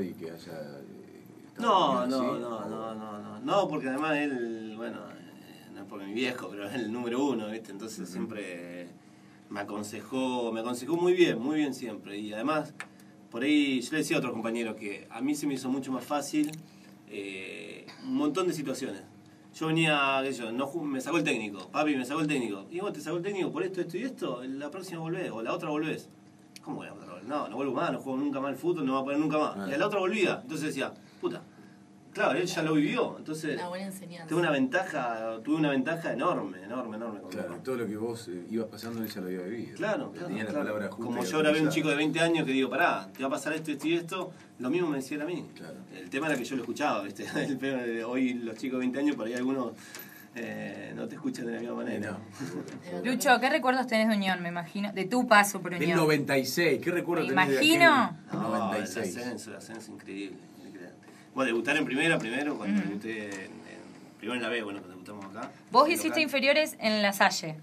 y que haya... eh, No, no, no, no, no, no, no, porque además él, bueno, eh, no es porque mi viejo, pero es el número uno, ¿viste? Entonces siempre me aconsejó, me aconsejó muy bien, muy bien siempre. Y además, por ahí yo le decía a otros compañeros que a mí se me hizo mucho más fácil eh, un montón de situaciones. Yo venía, qué sé yo, no, me sacó el técnico, papi me sacó el técnico. Y vos te sacó el técnico por esto, esto y esto, la próxima volvés, o la otra volvés. ¿Cómo voy a volver? No, no vuelvo más, no juego nunca más al fútbol, no voy a poner nunca más. Ah. Y a la otra volvía. Entonces decía, puta, claro, él ya lo vivió. Entonces, Una buena enseñanza. tuve una ventaja, tuve una ventaja enorme, enorme, enorme. con Claro, todo lo que vos eh, ibas pasando él ya lo había vivido. Claro, claro, Tenía la claro. palabra justa Como yo ahora veo un chico de 20 años que digo, pará, te va a pasar esto, esto y esto, lo mismo me decía él a mí. Claro. El tema era que yo lo escuchaba, ¿viste? El tema de hoy los chicos de 20 años, por ahí algunos eh, no te escuchan de la misma Y manera. no. Lucho, ¿qué recuerdos tenés de Unión, me imagino? De tu paso por Del Unión. 96, ¿qué recuerdo Me tenés de imagino. No, 96? el ascenso, el ascenso increíble. increíble. Bueno, debutar en primera primero, cuando Mm. debuté en, en- primero en la B, bueno, cuando debutamos acá. Vos hiciste local. inferiores en La Salle.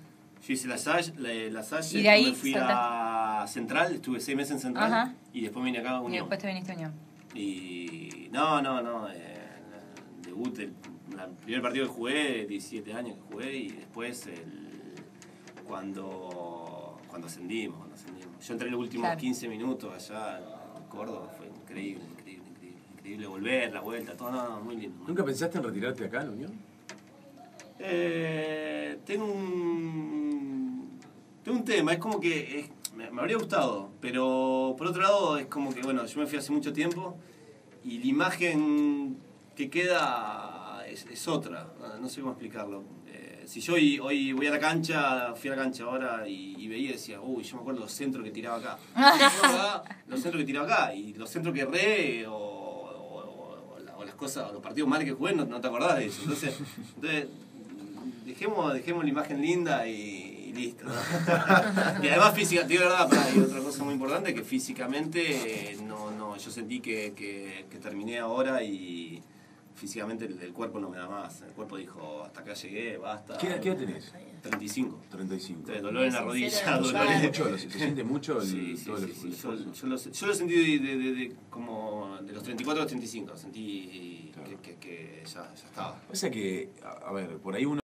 Yo hice la Salle, la, la Salle Y de ahí fui a Central, estuve seis meses en Central Ajá. y después vine acá a Y Unión. después te viniste a Unión. Y no, no, no. Eh, el debut, el, la- primer partido que jugué, 17 años que jugué, y después el, cuando, cuando ascendimos, cuando ascendimos. Yo entré en los últimos Claro. 15 minutos allá en Córdoba, fue increíble, increíble, increíble. Increíble volver, la vuelta, todo, no, no, muy lindo. ¿Nunca pensaste en retirarte acá en la Unión? eh, tengo un. Tengo un tema, es como que. es- me, me habría gustado, pero por otro lado es como que, bueno, yo me fui hace mucho tiempo y la imagen que queda es, es otra, no- sé cómo explicarlo. Eh, si yo hoy, hoy voy a la cancha, fui a la cancha ahora y, y veía y decía, uy, yo me acuerdo los centros que tiraba acá. Los centros que tiraba acá y los centros que erré o, o- o o las cosas, o los partidos mal que jugué, no, no te acordás de eso. Entonces, entonces dejemos, dejemos la imagen linda y, y listo. y además física, te digo la verdad, pará, y otra cosa muy importante, que físicamente eh, no, no, yo sentí que, que, que terminé ahora y físicamente el, el cuerpo no me da más. El cuerpo dijo, hasta acá llegué, basta. ¿Qué edad, qué edad tenés? 35. 35. Entonces, dolor en la rodilla, dolor en... Mucho, ¿lo- ¿Se siente mucho el, Sí, sí, todo el, sí, sí. el Yo, lo, yo lo sentí de, de- de- como de los 34 a los 35. Sentí Claro. que, que- que ya, ya estaba. Pasa que, a a ver, por ahí uno